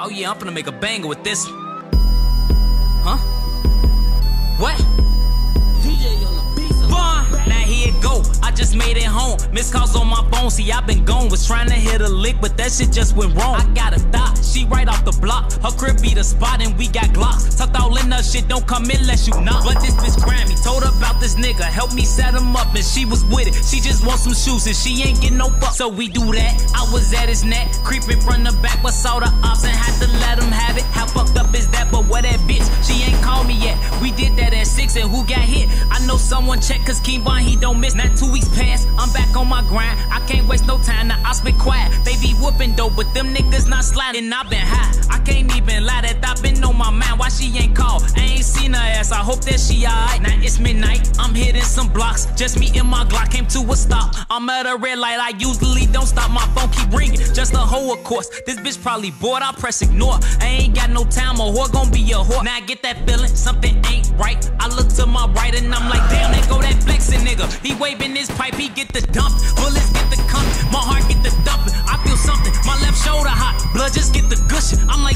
Oh yeah, I'm gonna make a banger with this. Huh? What? Bun. Now here it go. I just made it home. Miss calls on my phone. See, I been gone. Was trying to hit a lick, but that shit just went wrong. I got a thought. Right off the block. Her crib be the spot, and we got glocks. Tucked all in her shit. Don't come in unless you knock. But this bitch Grammy told about this nigga. Help me set him up, and she was with it. She just want some shoes, and she ain't get no fuck. So we do that. I was at his neck, creeping from the back, but saw the ops and had to let him have it. How fucked up is that? But where that bitch? She ain't called me yet. We did that at six, and who got hit? I know someone check, cause King Von, he don't miss. Not two weeks past, I'm back on my grind. I can't waste no time, now I spit quiet. Whooping dope, but them niggas not sliding. I been high. I can't even lie that I been on my mind. Why she ain't called? I ain't seen her ass. I hope that she alright. Now it's midnight. I'm hitting some blocks. Just me and my Glock came to a stop. I'm at a red light. I usually don't stop. My phone keep ringing. Just a hoe, of course. This bitch probably bored. I press ignore. I ain't got no time. A whore gon' be a whore. Now I get that feeling. Something ain't right. I look to my right and I'm like, damn, they go that flexing nigga. He waving his pipe. He get the dump. Bullets Just get the gushing. I'm like,